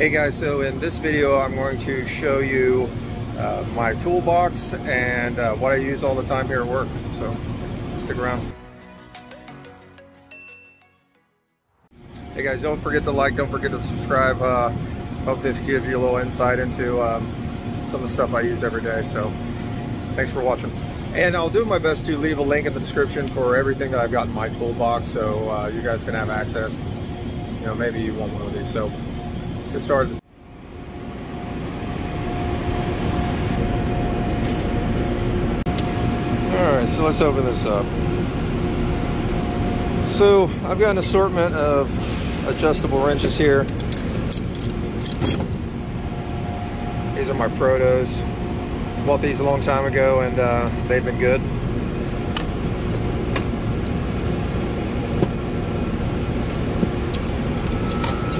Hey guys, so in this video I'm going to show you uh, my toolbox and uh, what I use all the time here at work. So stick around. Hey guys, don't forget to like, don't forget to subscribe. Uh, hope this gives you a little insight into um, some of the stuff I use every day. So thanks for watching. And I'll do my best to leave a link in the description for everything that I've got in my toolbox so uh, you guys can have access. You know, maybe you want one of these. So Let's get started. Alright, so let's open this up. So I've got an assortment of adjustable wrenches here. These are my Protos. Bought these a long time ago and uh, they've been good.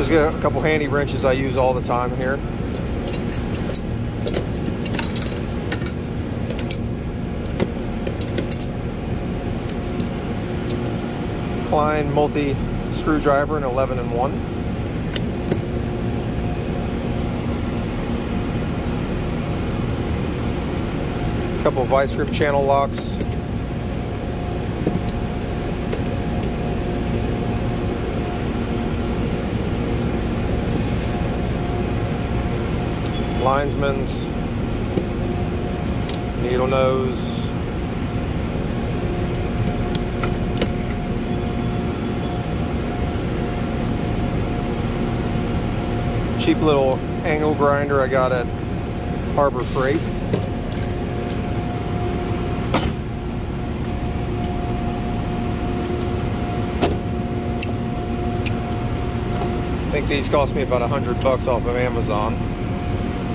Just got a couple handy wrenches I use all the time here. Klein multi screwdriver in 11 and 1. A couple vice grip channel locks linesman's, needle nose, cheap little angle grinder I got at Harbor Freight. I think these cost me about a hundred bucks off of Amazon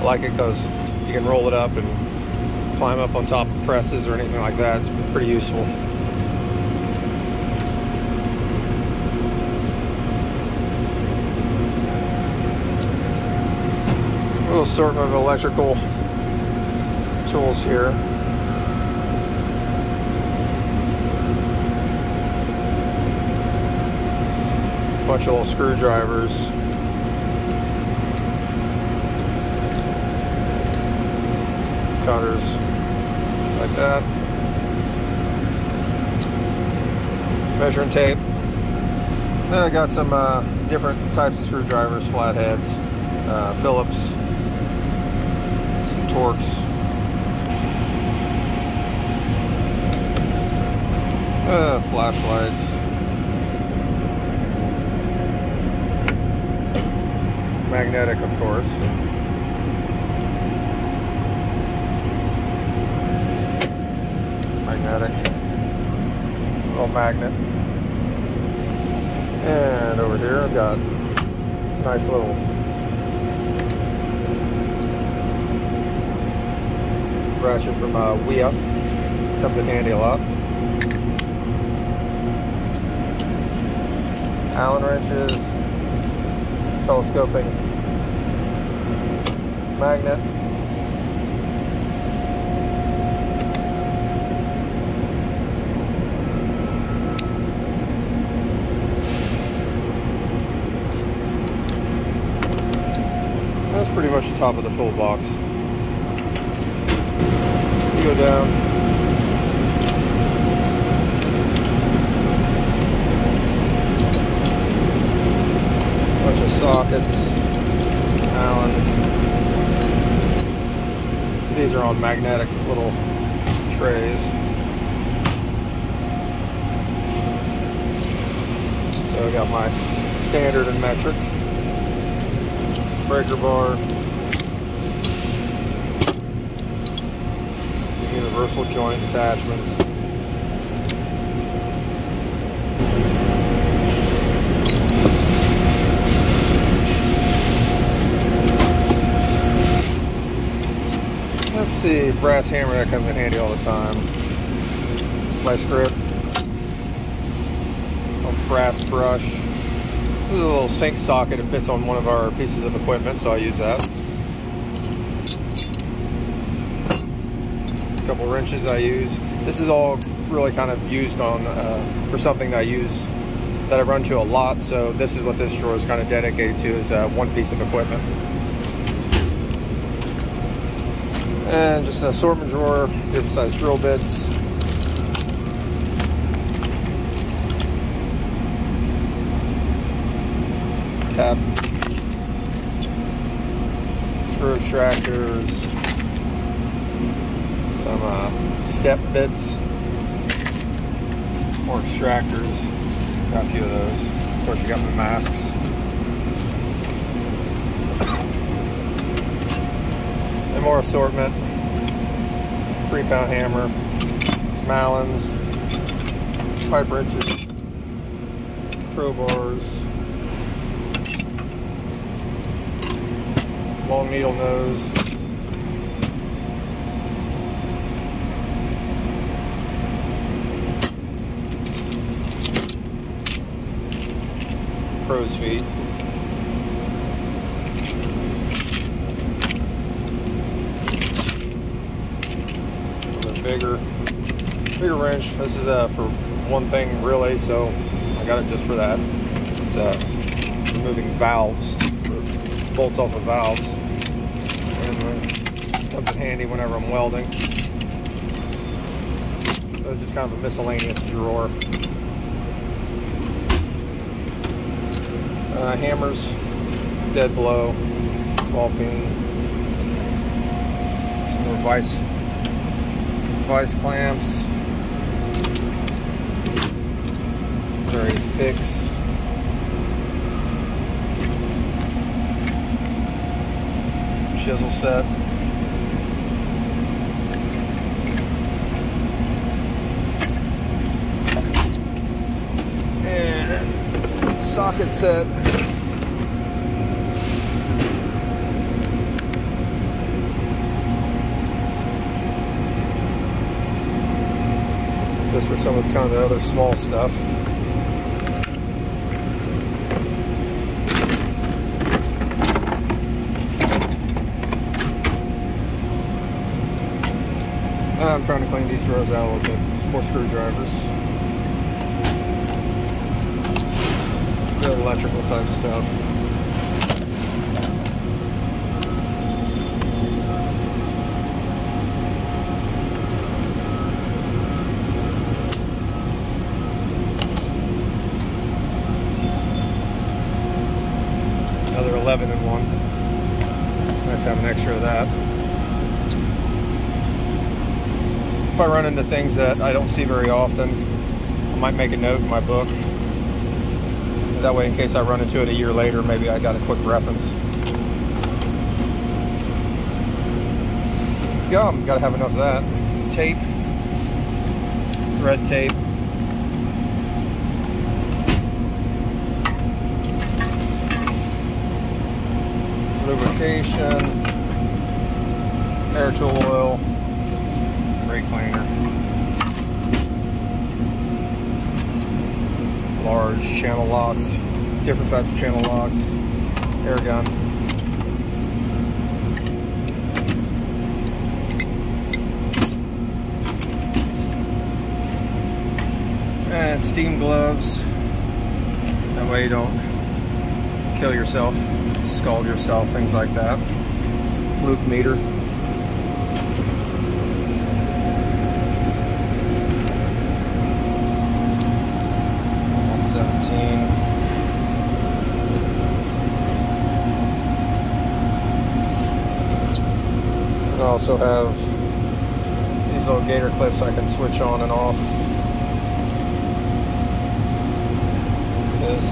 like it because you can roll it up and climb up on top of presses or anything like that. It's pretty useful. A little assortment of electrical tools here. Bunch of little screwdrivers. Cutters like that. Measuring tape. Then I got some uh, different types of screwdrivers, flatheads, uh, Phillips, some Torx. Uh, flashlights. Magnetic, of course. Magnetic. Little magnet. And over here I've got this nice little ratchet from uh, WEA. This comes in handy a lot. Allen wrenches, telescoping magnet, pretty much the top of the toolbox. You go down. Bunch of sockets, Allens. These are on magnetic little trays. So I got my standard and metric breaker bar, universal joint attachments. Let's see, brass hammer that comes in handy all the time. Vice grip, a brass brush, this is a little sink socket. It fits on one of our pieces of equipment, so I use that. Couple wrenches I use. This is all really kind of used on uh, for something that I use that I run to a lot, so this is what this drawer is kind of dedicated to, is uh, one piece of equipment. And just an assortment drawer, different size drill bits. Tab. Screw extractors. Uh, step bits. More extractors. Got a few of those. Of course, you got my masks. and more assortment. Three pound hammer, some Allens, pipe wrenches, crowbars, long needle nose, crow's feet. A bigger, bigger wrench. This is uh, for one thing really, so I got it just for that. It's uh, removing valves, bolts off of valves, and uh, comes in handy whenever I'm welding. So just kind of a miscellaneous drawer. Uh, hammers, dead blow, ball peen, some more vice, vice clamps, various picks. Chisel set. And socket set. just for some of kind of the other small stuff. I'm trying to clean these drawers out a little bit. Some more screwdrivers. Electrical type stuff. another 11 in one. Nice to have an extra of that. If I run into things that I don't see very often, I might make a note in my book. That way, in case I run into it a year later, maybe I got a quick reference. Gum, gotta have enough of that. Tape, thread tape. lubrication, air tool oil, brake cleaner, large channel locks, different types of channel locks, air gun. And steam gloves. That way you don't kill yourself scald yourself, things like that. Fluke meter. One seventeen. I also have these little gator clips I can switch on and off. This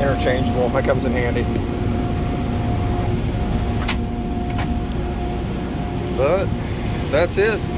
interchangeable. That comes in handy. But that's it.